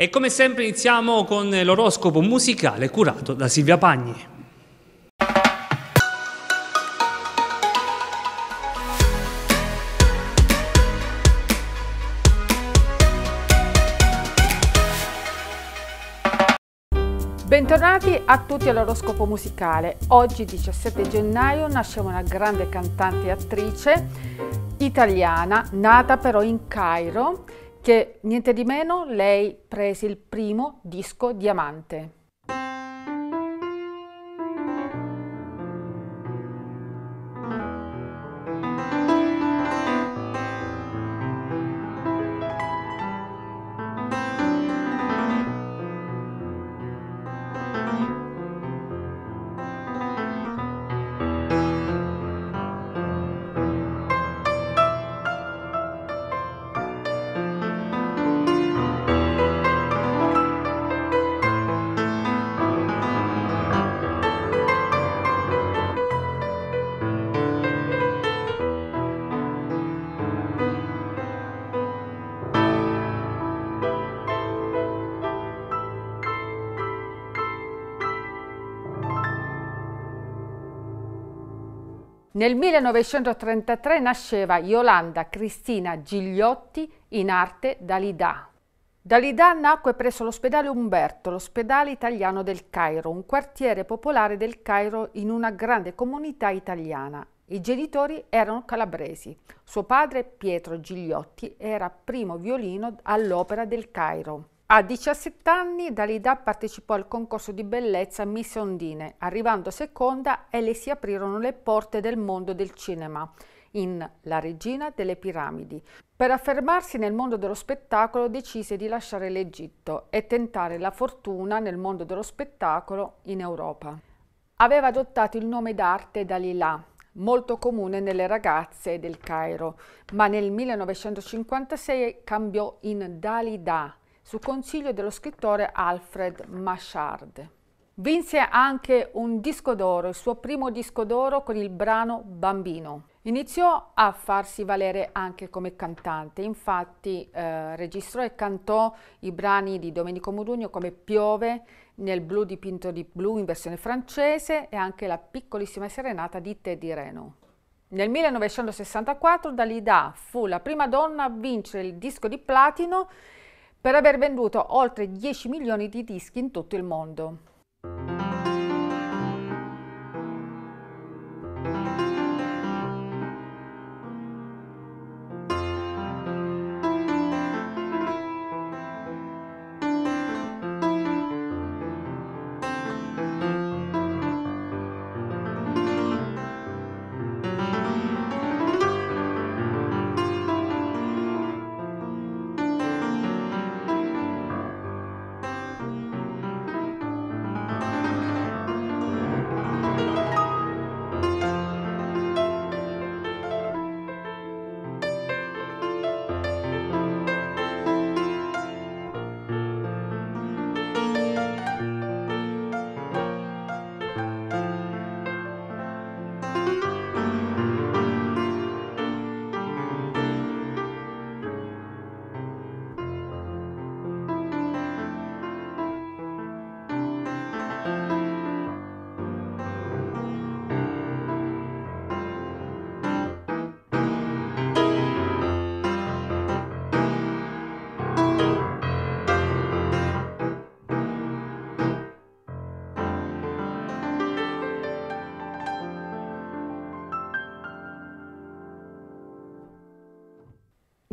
E come sempre iniziamo con l'oroscopo musicale curato da Silvia Pagni. Bentornati a tutti all'oroscopo musicale. Oggi 17 gennaio nasce una grande cantante e attrice italiana, nata però in Cairo che niente di meno lei prese il primo disco diamante. Nel 1933 nasceva Yolanda Cristina Gigliotti in arte Dalida. Dalida nacque presso l'ospedale Umberto, l'ospedale italiano del Cairo, un quartiere popolare del Cairo in una grande comunità italiana. I genitori erano calabresi. Suo padre, Pietro Gigliotti, era primo violino all'Opera del Cairo. A 17 anni Dalida partecipò al concorso di bellezza Miss Ondine, arrivando seconda e le si aprirono le porte del mondo del cinema in La regina delle piramidi. Per affermarsi nel mondo dello spettacolo decise di lasciare l'Egitto e tentare la fortuna nel mondo dello spettacolo in Europa. Aveva adottato il nome d'arte Dalila, molto comune nelle ragazze del Cairo, ma nel 1956 cambiò in Dalida su consiglio dello scrittore Alfred Machard. Vinse anche un disco d'oro, il suo primo disco d'oro con il brano Bambino. Iniziò a farsi valere anche come cantante, infatti eh, registrò e cantò i brani di Domenico Modugno come Piove, nel blu dipinto di blu in versione francese e anche la piccolissima serenata di Teddy Reno. Nel 1964 Dalida fu la prima donna a vincere il disco di platino per aver venduto oltre 10 milioni di dischi in tutto il mondo.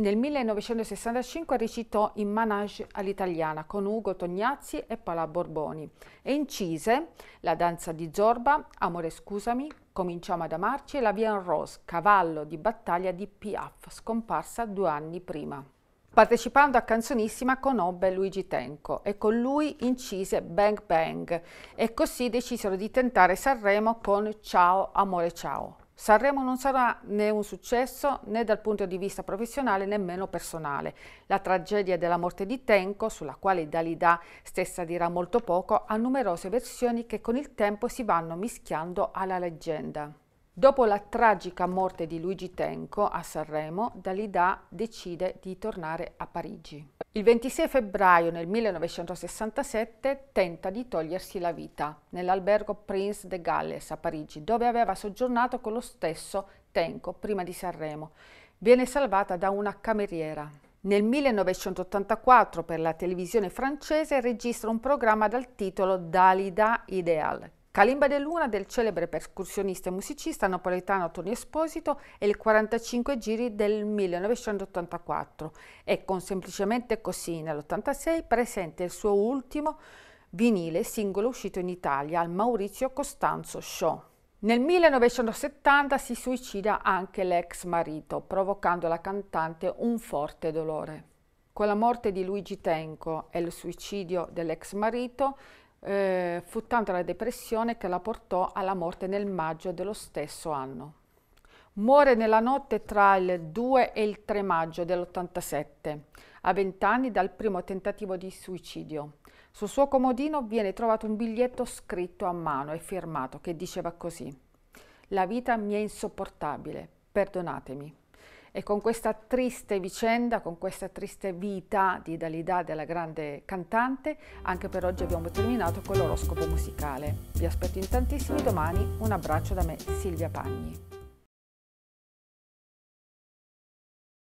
Nel 1965 recitò in Manage all'italiana con Ugo Tognazzi e Paola Borboni e incise La danza di Zorba, Amore scusami, Cominciamo ad amarci e La Vie en Rose, cavallo di battaglia di Piaf, scomparsa due anni prima. Partecipando a Canzonissima conobbe Luigi Tenco e con lui incise Bang Bang e così decisero di tentare Sanremo con Ciao Amore Ciao. Sanremo non sarà né un successo né dal punto di vista professionale nemmeno personale. La tragedia della morte di Tenco, sulla quale Dalida stessa dirà molto poco, ha numerose versioni che con il tempo si vanno mischiando alla leggenda. Dopo la tragica morte di Luigi Tenco a Sanremo, Dalida decide di tornare a Parigi. Il 26 febbraio nel 1967 tenta di togliersi la vita nell'albergo Prince de Galles a Parigi, dove aveva soggiornato con lo stesso Tenco prima di Sanremo. Viene salvata da una cameriera. Nel 1984 per la televisione francese registra un programma dal titolo Dalida Ideal, Calimba de Luna del celebre percussionista e musicista napoletano Tony Esposito e il 45 giri del 1984 e con Semplicemente Così nell'86 presenta il suo ultimo vinile singolo uscito in Italia al Maurizio Costanzo Show. Nel 1970 si suicida anche l'ex marito, provocando alla cantante un forte dolore. Con la morte di Luigi Tenco e il suicidio dell'ex marito, eh, fu tanta la depressione che la portò alla morte nel maggio dello stesso anno. Muore nella notte tra il 2 e il 3 maggio dell'87, a 20 anni dal primo tentativo di suicidio. Sul suo comodino viene trovato un biglietto scritto a mano e firmato che diceva così: La vita mi è insopportabile, perdonatemi. E con questa triste vicenda, con questa triste vita di Dalida della grande cantante, anche per oggi abbiamo terminato con l'oroscopo musicale. Vi aspetto in tantissimi domani, un abbraccio da me Silvia Pagni.